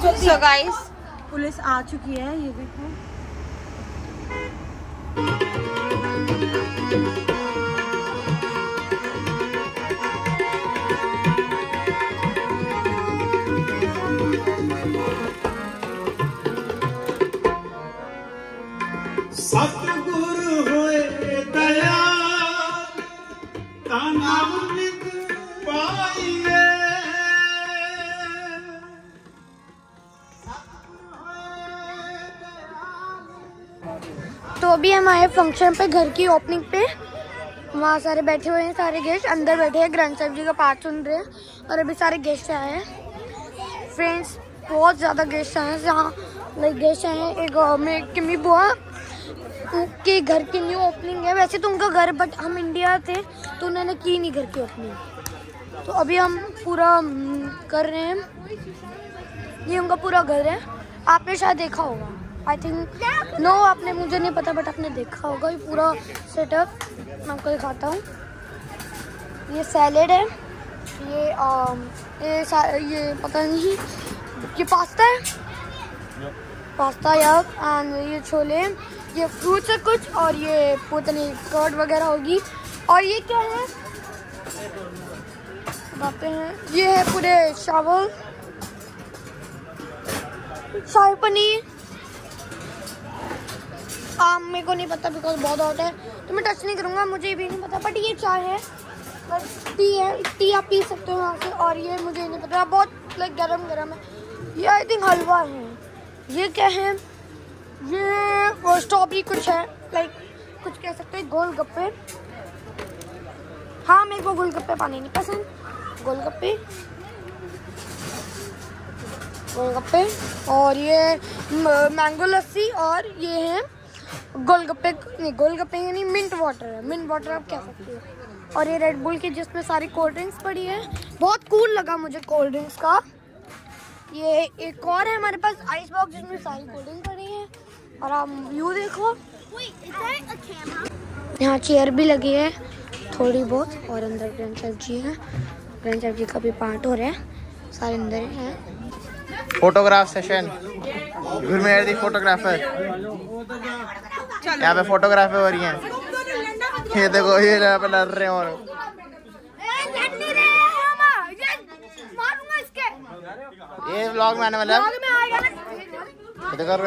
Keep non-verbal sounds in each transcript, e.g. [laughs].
So guys police आ चुकी है ये देखो। अभी हम आए फ़ंक्शन पे घर की ओपनिंग पे। वहाँ सारे बैठे हुए हैं सारे गेस्ट अंदर बैठे हैं ग्रंथ साहब जी का पाठ सुन रहे हैं और अभी सारे गेस्ट आए हैं। फ्रेंड्स बहुत ज़्यादा गेस्ट आए हैं जहाँ लाइक गेस्ट आए हैं एक अ, में किमी बुआ के घर की न्यू ओपनिंग है। वैसे तो उनका घर बट हम इंडिया थे तो उन्होंने की नहीं घर की ओपनिंग तो अभी हम पूरा कर रहे हैं। ये उनका पूरा घर है। आपने शायद देखा होगा। आई थिंक नो आपने मुझे नहीं पता बट आपने देखा होगा ये पूरा सेटअप मैं आपको दिखाता हूँ। ये सैलेड है। ये um, ये ये पता नहीं ये पास्ता है। पास्ता या एंड ये छोले ये फ्रूट्स है कुछ और ये पता नहीं कर्ड वगैरह होगी। और ये क्या है? बताते हैं। ये है पूरे चावल। शाही पनीर। आम मेरे को नहीं पता बिकॉज़ बहुत हॉट है। तो मैं टच नहीं करूँगा, मुझे भी नहीं पता। बट ये चाय है। बट टी है। टी आप पी सकते हो यहाँ से। और ये मुझे नहीं पता। बहुत लाइक गर्म गर्म है। ये आई थिंक हलवा है। ये क्या है? ये स्ट्रॉबेरी कुछ है। लाइक कुछ कह सकते हैं। गोलगप्पे। हाँ मेरे को गोलगप्पे पानी नहीं पसंद। गोलगप्पे। गोलगप्पे। और ये मैंगो लस्सी और ये है गोलगप्पे नहीं गोलगप्पे नहीं मिंट वाटर है। मिंट वाटर आप कह सकते हो? और ये रेड बुल की जिसमें सारी कोल्ड ड्रिंक्स पड़ी है बहुत कूल लगा मुझे कोल्ड ड्रिंक्स का। ये एक और है हमारे पास आइस बॉक्स जिसमें सारी कोल्ड ड्रिंक पड़ी है। और आप व्यू देखो। यहाँ चेयर भी लगी है थोड़ी बहुत और अंदर ग्रैंड शेफ जी है। ग्रैंड शेफ जी का भी पार्ट हो रहा है सारे अंदर हैं। Photograph session Gurmehar the photographer यहाँ पे फोटोग्राफर हो रही हैं ये देखो ये यहाँ पे लड़ रहे हैं और ये व्लॉग में आने वाला है। और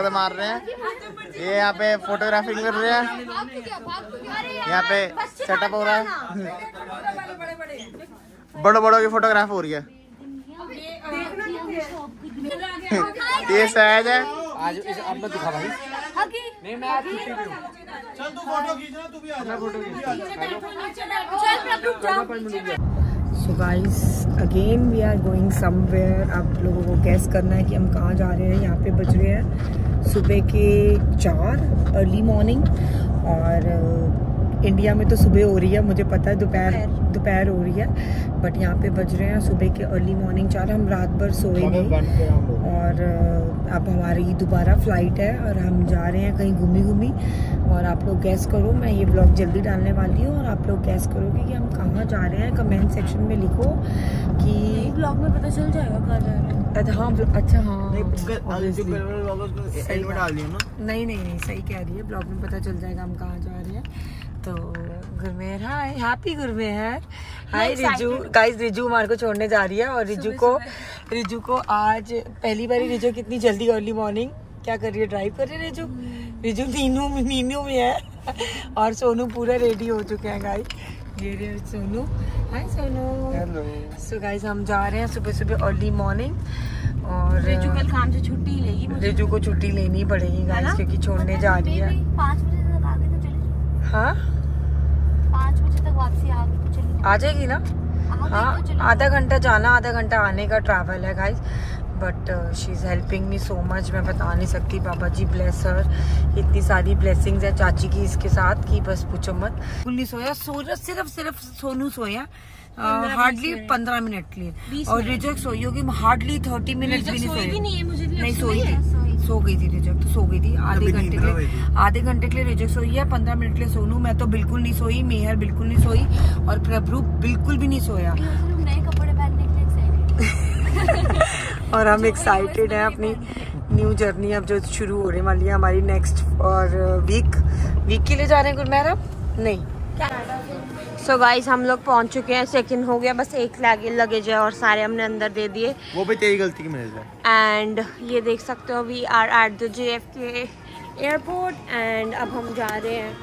मार रहे हैं। ये यहाँ पे फोटोग्राफिंग कर रहे हैं। यहाँ पे सेटअप हो रहा है। बड़ो बड़ों की फोटोग्राफ हो रही है। ये शायद है आज इस अब मत दिखा भाई। नहीं मैं आज चल तू फ़ोटो खींच ना तू भी आ जा। फ़ोटो खींच चल। प्रभु चल so guys again we are going somewhere आप लोगों को गैस करना है कि हम कहाँ जा रहे हैं यहाँ पे बज रहे हैं सुबह के चार अर्ली मॉर्निंग और इंडिया में तो सुबह हो रही है मुझे पता है दोपहर दोपहर। हो रही है बट यहाँ पे बज रहे हैं सुबह के अर्ली मॉर्निंग चार हम रात भर सोए नहीं और अब हमारी दोबारा फ़्लाइट है और हम जा रहे हैं कहीं घूमी घूमी और आप लोग गैस करो मैं ये ब्लॉग जल्दी डालने वाली हूँ और आप लोग गैस करोगे कि हम कहाँ जा रहे हैं। कमेंट सेक्शन में लिखो कि ब्लॉग में पता चल जाएगा कहाँ जा रहे हैं। अच्छा हाँ अच्छा हाँ जो सही में डाल दिया ना। नहीं नहीं नहीं सही कह रही है ब्लॉग में पता चल जाएगा हम कहाँ जा रहे हैं। तो Gurmehar hi happy Gurmehar hi Riju. Guys Riju हमारे को छोड़ने जा रही है और रिजू को रिजू को आज पहली बार रिजू कितनी जल्दी अर्ली मॉर्निंग क्या कर रही है? ड्राइव कर रही है रिजू? रिजू नीनू में नीनू में है। और सोनू पूरा रेडी हो चुके हैं गाइस ये रहे Sonu. Hi Sonu. Hello so guys हम जा रहे हैं सुबह सुबह अर्ली मॉर्निंग और रिजू कल काम से छुट्टी लेगी रिजू को छुट्टी लेनी पड़ेगी गाइस क्योंकि छोड़ने जा रही है। पाँच बजे हाँ? पाँच बजे तक वापसी आगे तो आ जाएगी ना? हाँ आधा घंटा जाना आधा घंटा आने का ट्रैवल है guys but she is helping me so much मैं बता नहीं सकती। बाबा जी ब्लेस हर इतनी सारी ब्लेसिंग्स है चाची की इसके साथ कि बस पूछो मत। नहीं सोया सो सिर्फ़ सिर्फ़ सोनू सोया हार्डली पंद्रह मिनट के लिए। और रिजक सोई होगी हार्डली थर्टी मिनट भी नहीं सोई नहीं नहीं सोई थी। सो गई थी रिजक तो सो गई थी। आधे घंटे के लिए आधे घंटे के लिए रिजक सोई है पंद्रह मिनट के लिए सोनू। मैं तो बिल्कुल नहीं सोई मेहर बिल्कुल नहीं सोई और प्रभु बिल्कुल भी नहीं सोया। नए कपड़े पहनने के लिए excited [laughs] और हम एक्साइटेड हैं अपनी न्यू जर्नी अब जो शुरू होने वाली है हमारी नेक्स्ट और वीक वीक के लिए जा रहे हैं गुरमेहर अब नहीं। सो गाइस हम लोग पहुँच चुके हैं। सेकंड हो गया बस एक लगेज है और सारे हमने अंदर दे दिए। वो भी तेरी गलती की वजह से। एंड ये देख सकते हो we are at the J F K airport and अब हम जा रहे हैं।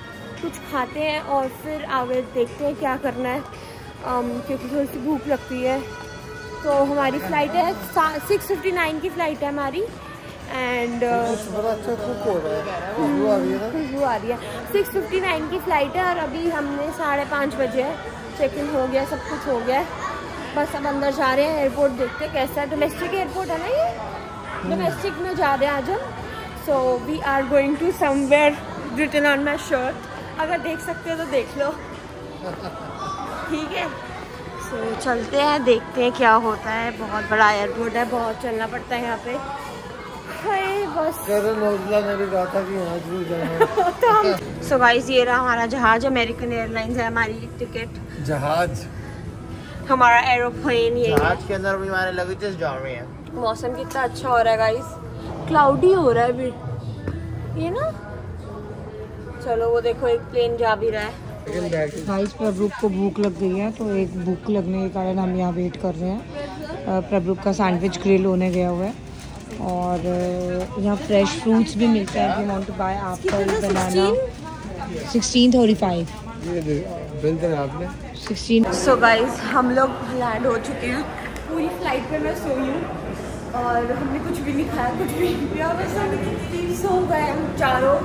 कुछ खाते हैं और फिर आगे देखते हैं क्या करना है। Um, क्योंकि थोड़ी सी भूख लगती है। तो हमारी फ़्लाइट है सिक्स फिफ्टी नाइन की फ़्लाइट है हमारी। एंड अच्छा हो रहा है। खुशबू आ रही है सिक्स फिफ्टी नाइन की फ़्लाइट है और अभी हमने साढ़े पाँच बजे है। चेक इन हो गया सब कुछ हो गया बस अब अंदर जा रहे हैं एयरपोर्ट देखते हैं कैसा है। डोमेस्टिक एयरपोर्ट है ना ये? डोमेस्टिक में जा रहे हैं आज हम। So we are going to somewhere written on my shirt अगर देख सकते हो तो देख लो। ठीक है? सो so, चलते हैं देखते हैं क्या होता है। बहुत बड़ा एयरपोर्ट है बहुत चलना पड़ता है यहाँ पे। हाय बस। करण औजला ने भी कहा था कि यहाँ ज़रूर जाना [laughs] तो हम सो गाइस ये रहा हमारा जहाज़ अमेरिकन एयरलाइंस है हमारी टिकट जहाज़? हमारा एरोप्लेन ये। जहाज़ के अंदर भी हमारे लगेजेस जा रहे हैं। मौसम कितना अच्छा हो रहा है गाइस क्लाउडी हो रहा है अभी ये ना? चलो वो देखो एक प्लेन जा भी रहा है। गाइस प्रभुप को भूख लग गई है तो एक भूख लगने के कारण हम यहाँ वेट कर रहे हैं। प्रभुप का सैंडविच ग्रिल होने गया हुआ है। और यहाँ फ्रेश फ्रूट्स भी मिलते हैं want to buy apple banana sixteen thirty five bill आपने? सिक्सटीन सो गाइस हम लोग लैंड हो चुके हैं। पूरी फ़्लाइट पे मैं सोई हूँ और हमने कुछ भी नहीं खाया कुछ भी नहीं पिया। बस हम सो गए हम चारों।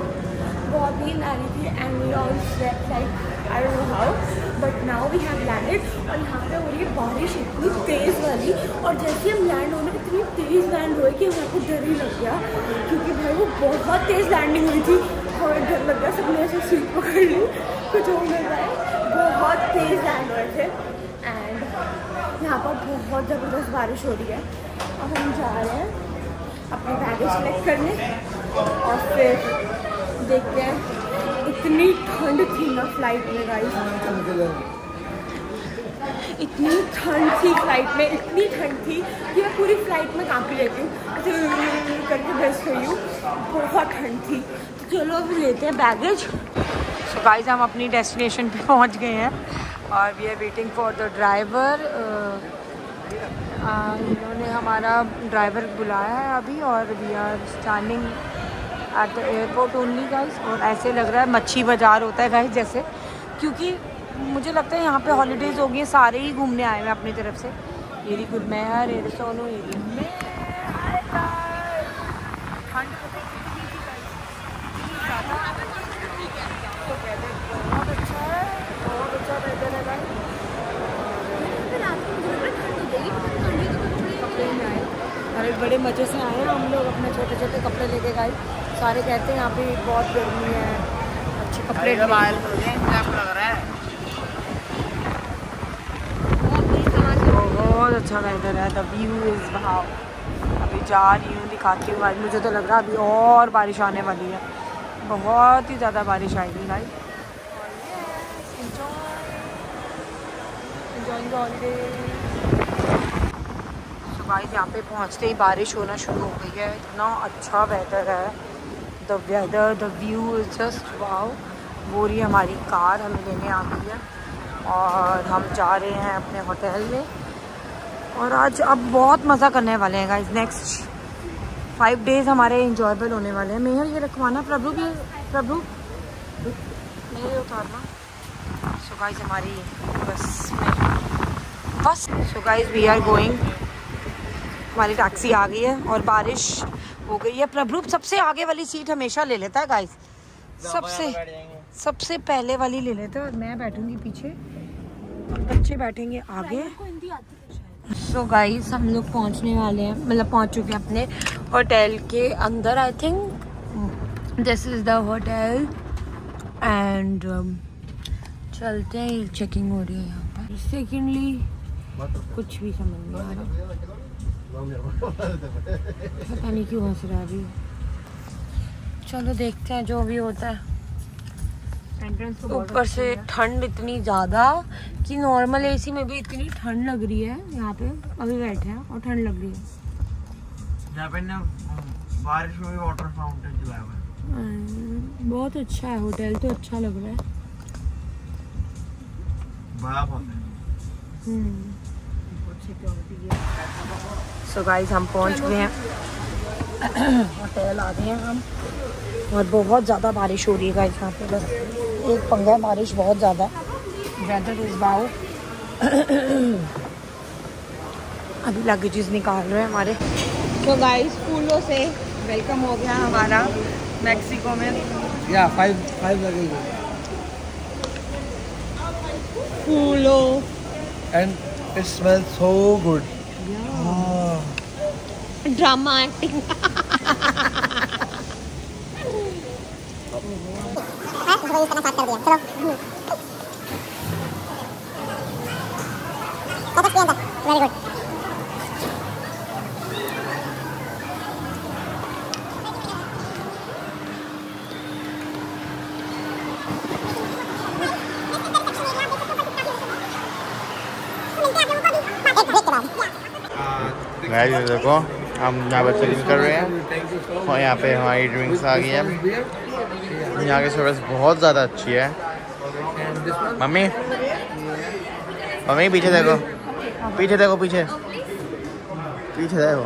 बहुत नींद आ रही थी and we all slept like I don't know how but now we have landed और यहाँ पे हो रही है बारिश इतनी तेज़ वाली और जैसे हम लैंड होने इतनी तेज़ लैंड हुई कि हमारे को डर ही लग गया। क्योंकि भाई वो बहुत तेज़ लैंडिंग हुई थी हमें डर लग गया सबने ऐसे सीट पकड़ ली। कुछ हो नहीं है। बहुत तेज़ लैंड हुए थे। एंड यहाँ पर बहुत ज़बरदस्त बारिश हो रही है। अब हम जा रहे हैं अपने बैगेज कलेक्ट करने। और फिर देखते हैं, इतनी ठंड थी ना फ़्लाइट में गाइस इतनी ठंड थी फ़्लाइट में, इतनी ठंड थी कि मैं पूरी फ़्लाइट में कांपी रहती हूँ। करके बस गई हूँ। बहुत ठंड थी। तो चलो अभी लेते हैं बैगेज सो गाइस हम अपनी डेस्टिनेशन पे [laughs] पहुँच गए हैं और we are waiting for the driver इन्होंने हमारा ड्राइवर बुलाया है अभी और we are standing at the airport only guys और ऐसे लग रहा है मच्छी बाज़ार होता है गाइस जैसे। क्योंकि मुझे लगता है यहाँ पे हॉलीडेज़ हो गई हैं, सारे ही घूमने आए हैं अपनी तरफ़ से। ये रही गुरमेहर ये रही सोनू ये मैं। में बड़े मज़े से आए हैं हम लोग अपने छोटे छोटे कपड़े लेके गए सारे कहते हैं यहाँ पे बहुत गर्मी है अच्छे कपड़े जब आयल तो ये क्या लग रहा है बहुत अच्छा वेदर है द व्यू इज़ भाव अभी जा रही हूँ दिखाती हूँ आज, मुझे तो लग रहा है अभी और बारिश आने वाली है। बहुत ही ज़्यादा बारिश आएगी गाइस हॉलीडे गाइस यहाँ पे पहुँचते ही बारिश होना शुरू हो गई है। इतना अच्छा वेदर है। The weather the view is just wow वो रही हमारी कार हमें लेने आ गई है। और हम जा रहे हैं अपने होटल में। और आज अब बहुत मज़ा करने वाले हैं गाइज़ नेक्स्ट फाइव डेज़ हमारे इंजॉयबल होने वाले हैं। मेहर ये रखवाना प्रभु भी प्रभु? उतारना। सो गाइस हमारी बस में बस। So guys we are going हमारी टैक्सी आ गई है और बारिश हो गई है। प्रभु सबसे आगे वाली सीट हमेशा ले लेता है गाइज़ सबसे सबसे पहले वाली ले लेते हैं और मैं बैठूँगी पीछे। बच्चे बैठेंगे आगे। सो so गाइस हम लोग पहुँचने वाले हैं मतलब पहुँच चुके हैं अपने होटल के अंदर I think this is the hotel and चलते हैं चेकिंग हो रही है यहाँ पर। सेकेंडली कुछ भी समझ नहीं आ रहा। पता नहीं क्यों हंस रहा अभी। चलो देखते हैं जो भी होता है। ऊपर से ठंड इतनी ज़्यादा कि नॉर्मल एसी में भी इतनी ठंड लग रही है यहाँ पे अभी बैठे हैं और ठंड लग रही है। यहाँ पे ना बारिश में वाटर फाउंटेन चलाया हुआ है बहुत अच्छा है होटल तो अच्छा लग रहा है। बड़ा है। सो गाइस हम पहुँच गए हैं। होटल आ गए हैं हम। और बहुत ज़्यादा बारिश हो रही है यहाँ पे बस एक पंगा है बारिश बहुत ज़्यादा। वेदर इज़ बाउ अभी लगेजेस निकाल रहे हैं हमारे। तो गाइस फूलों से वेलकम हो गया हमारा मैक्सिको में। या फाइव फाइव लगेगी फूलों। And it smells so good ये देखो, हम यहाँ पर चेकिंग कर रहे हैं। और यहाँ पे हमारी ड्रिंक्स आ गई है यहाँ की सर्विस बहुत ज़्यादा अच्छी है। मम्मी? मम्मी पीछे देखो। पीछे देखो पीछे। पीछे देखो।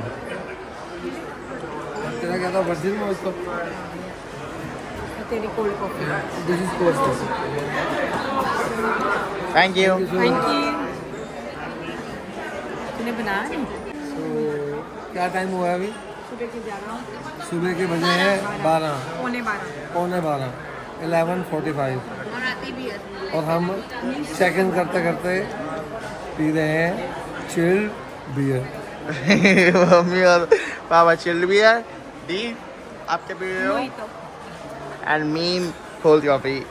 थैंक यू थैंक यू तूने बनाया तो क्या टाइम हुआ अभी? सुबह के जा रहा हूँ सुबह के बजे है बारह। पौने बारह। पौने बारह। इलेवन फोर्टी फाइव और आती भी है। और हम चेक इन करते करते पी रहे हैं चिल्ड बियर [laughs] मम्मी और पापा चिल्ड है डी आपके पी रहे हो? And mine cold coffee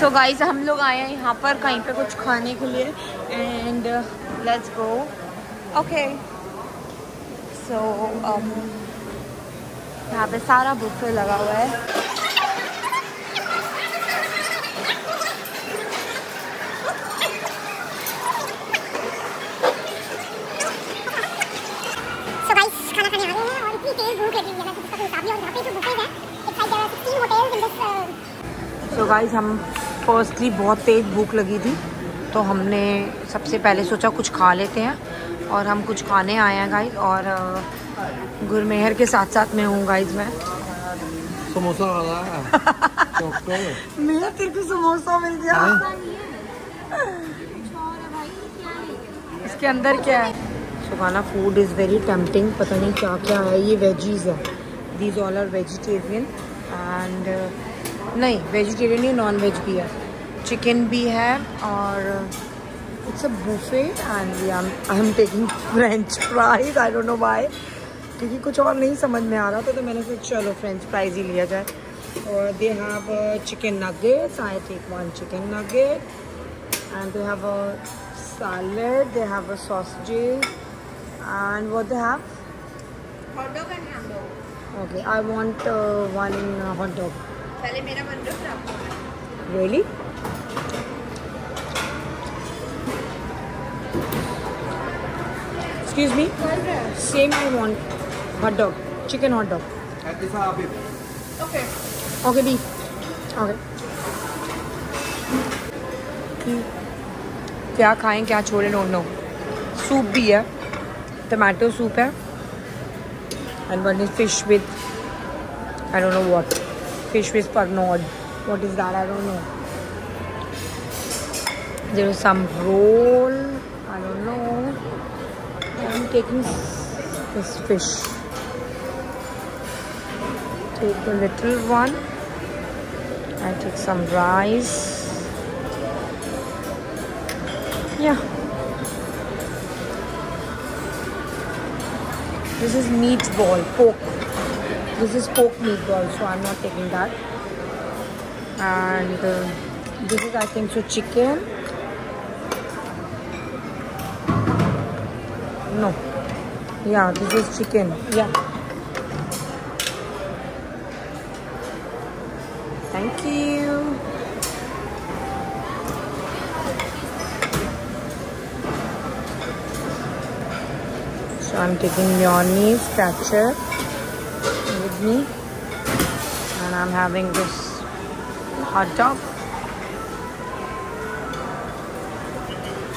so guys हम लोग आए हैं यहाँ पर कहीं पे कुछ खाने के लिए। And let's go okay so यहाँ पे सारा बुफे लगा हुआ है। सो गाइस खाना खाने आ गए हैं और इतनी तेज भूख लगी हुई है मैं कुछ हिसाब नहीं और यहाँ पे जो बुफे है it's like 16 hotels in this so guys हम फर्स्टली बहुत तेज़ भूख लगी थी तो हमने सबसे पहले सोचा कुछ खा लेते हैं। और हम कुछ खाने आए हैं गाइज़ और गुरमेहर के साथ साथ में हूँ गाइज़ मैं। समोसा है [laughs] चौक मेरा तेरे को समोसा मिल गया। इसके अंदर क्या है? सुखाना फ़ूड इज़ वेरी टेम्पटिंग पता नहीं क्या क्या है ये वेजीज है। These all are vegetarian and नहीं वेजिटेरियन ही नॉन वेज भी है। चिकन भी है और it's a buffet and I am taking french fries I don't know why क्योंकि कुछ और नहीं समझ में आ रहा था तो मैंने सोचा चलो फ्रेंच फ्राइज ही लिया जाए। और they have chicken nuggets I take one chicken nugget and they have a salad. They have a sausages and what they have? Hot dog and hamburger okay i want uh, one uh, hot dog. पहले मेरा बन रहा फिर आपका really? Excuse me? Same i want. Hot dog. Chicken hot dog. Okay okay beef okay. कि क्या खाएँ क्या छोड़ें डोंट नो सूप भी है. टमाटो सूप है. And one is fish with I don't know what fish with Pernod what is that I don't know there is some roll I don't know I'm taking this fish. Take the little one. I take some rice. Yeah. This is meatball, pork. This is pork meatball, so I'm not taking that. And uh, this is, I think, so chicken. No yeah this is chicken yeah Thank you. So I'm taking mayonnaise, ketchup with me, and I'm having this hot dog.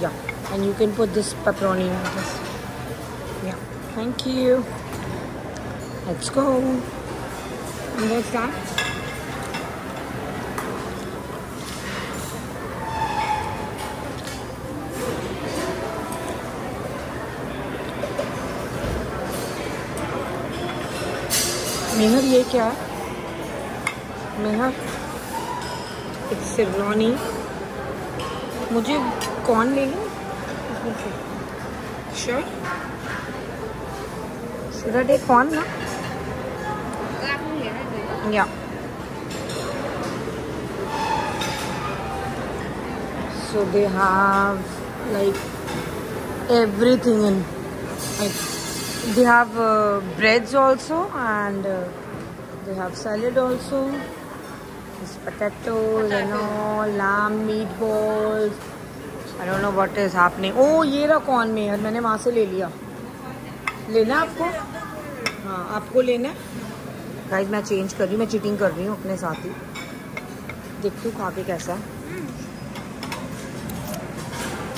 Yeah. And you can put this pepperoni on this. Yeah. Thank you. Let's go. And what's that? मेहर ये क्या है मेहर एक सिरवानी मुझे कौन ले लें? शुरा day कौन ना या so they have like everything in they have breads also and they have salad also There's potatoes and all lamb meatballs I don't know what is happening. Oh ये रहा कौन में यार मैंने वहाँ से ले लिया। लेना आपको? हाँ आपको लेना गाइस मैं चेंज कर रही हूँ मैं चीटिंग कर रही हूँ अपने साथ ही। देखती हूँ खा के कैसा है?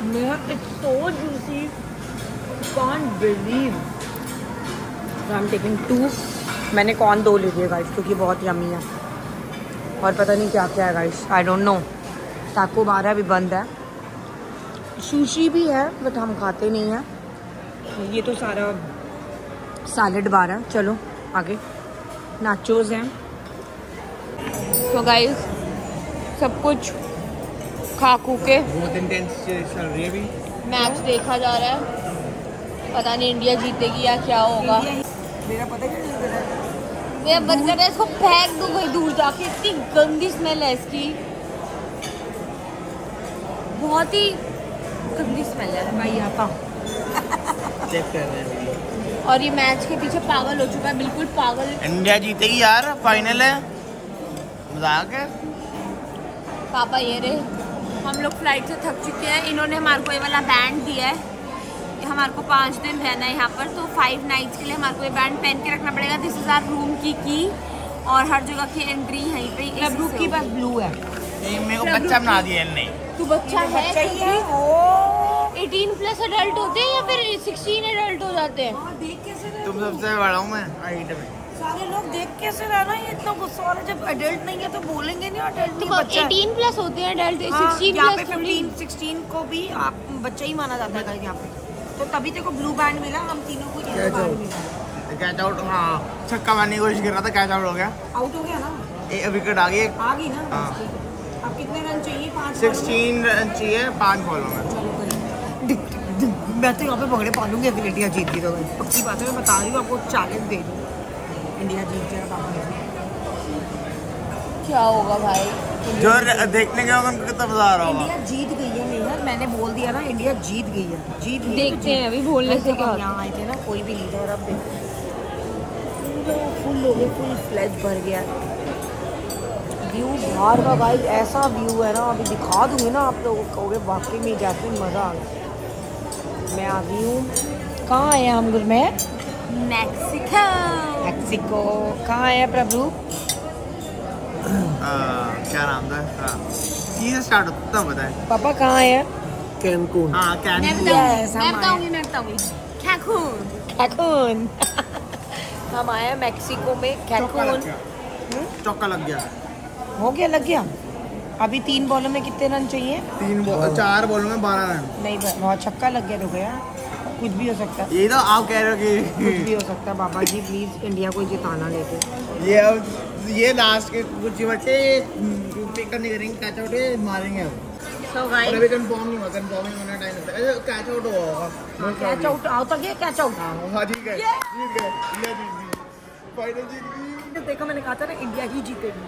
मेरा it's so juicy can't believe. I am taking two मैंने कौन दो ले लिए गाइस क्योंकि बहुत यमी है। और पता नहीं क्या क्या है गाइस आई डोंट नो टाको बारह भी बंद है. सुशी भी है बट हम खाते नहीं हैं. ये तो सारा सैलड बार है. चलो आगे. नाचोज हैं. तो गाइस सब कुछ खा खू के बहुत इंटेंस चल रही है अभी. मैच देखा जा रहा है. पता नहीं इंडिया जीतेगी या क्या होगा. मेरा पता क्या ये बर्गर है इसको फेंक दूँ भाई दूर जाके। इतनी गंदी स्मेल है इसकी। बहुत ही गंदी स्मेल है। भाई आता चेक कर रहे हैं और ये मैच के पीछे पागल हो चुका है बिल्कुल पागल। इंडिया जीतेगी यार फाइनल है। मज़ाक है। पापा ये रहे। हम लोग फ़्लाइट से थक चुके हैं। इन्होंने हमारे को ये वाला बैंड दिया है। कि हमारे को पाँच दिन रहना है यहाँ पर तो फाइव नाइट्स के लिए हमारे को ये बैंड पहन के रखना पड़ेगा। दिस इज़ आर रूम की की और हर जगह की एंट्री यहीं पे प्रभु की। पास ब्लू है। मेरे को बच्चा बना दिया तू बच्चा है चाहिए क्योंकि ओ। 18 प्लस अडल्ट होते हैं या फिर 16 अडल्ट हो जाते हैं? हाँ, देख कैसे रहे तुम सबसे बड़ा हूँ मैं हाइट में। सारे लोग देख कैसे रहा ना ये इतना गुस्सा वाला जब अडल्ट नहीं है तो बोलेंगे नहीं अडल्ट तो नहीं बच्चा 18 प्लस होते हैं अडल्ट हाँ, 16 यहाँ पे प्लस 15 16 को भी आप बच्चा ही माना जाता है यहाँ पे। तो तभी तेरे को ब्लू बैंड मिला हम तीनों को येलो बैंड मिला। कैच आउट हाँ। छक्का मारने की कोशिश कर रहा था कैच आउट हो गया। आउट हो गया ना? एक विकेट आ गई आ गई ना? हाँ। अब कितने रन चाहिए? पाँच सिक्सटीन रन चाहिए पाँच बॉलों में। मैं तो यहाँ पे पकड़े पालूँगी अगर इंडिया जीत गई तो। पक्की बात है मैं बता रही हूँ आपको चैलेंज दे दूँ। इंडिया जीत जाएगा क्या होगा भाई? जो देखने गया होगा उनको कितना मज़ा आ रहा होगा। इंडिया जीत गई है। मैंने बोल दिया ना इंडिया जीत गई है। जीत गई है तो देखते हैं अभी बोलने से क्या यहाँ आए थे ना कोई भी लीडर अब देखो। फुल हो गया फुल फ्लैज भर गया। व्यू बाहर का भाई ऐसा व्यू है ना अभी दिखा दूँगी ना आप लोगों को कहोगे वाकई में जाके मज़ा आ गया। मैं आ गई हूँ। कहाँ आए हम गुरमेर मैक्सिको मैक्सिको कहाँ आए प्रभु? हाँ, क्या नाम था? हाँ। सी से स्टार्ट होता है पता है? पापा कहाँ हैं? कैनकून। हाँ मैं कैन बताऊँगी Yes, मैं बताऊँगी मैं बताऊँगी कैकून। कैकून। हम आए हैं मैक्सिको में कैकून। चौका लग गया। हो गया लग गया? अभी तीन बॉलों में कितने रन चाहिए? तीन बॉल चार बॉलों में बारह रन। नहीं बहुत छक्का लग गया तो गया कुछ भी हो सकता है। यही तो आप कह रहे हो कि कुछ भी हो सकता है बाबा जी प्लीज़ इंडिया को जिताना लेके। ये अब ये लास्ट के कुछ ही पिक करने करेंगे कैच आउट मारेंगे अब। सो गाइस अभी कंफर्म नहीं हुआ कंफर्मिंग होने टाइम लगता है कैच आउट हुआ होगा। कैच आउट आओ तक ये कैच आउट हाँ ठीक है। जीत गए इंडिया जीत गई। फाइनल जीत गई। देखा मैंने कहा था ना इंडिया ही जीतेगी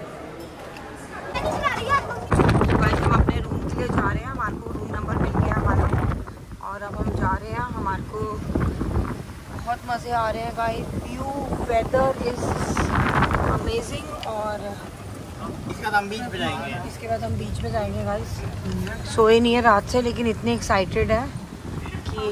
गाइस हम अपने रूम के लिए जा रहे हैं। हमारे को रूम नंबर मिल गया हमारा। और अब हम जा रहे हैं। हमारे को बहुत मज़े आ रहे हैं guys view weather is amazing और इसका हम बीच पे जाएँगे। इसके बाद हम बीच में जाएँगे गाइस सोए नहीं है रात से, लेकिन इतने एक्साइटेड है कि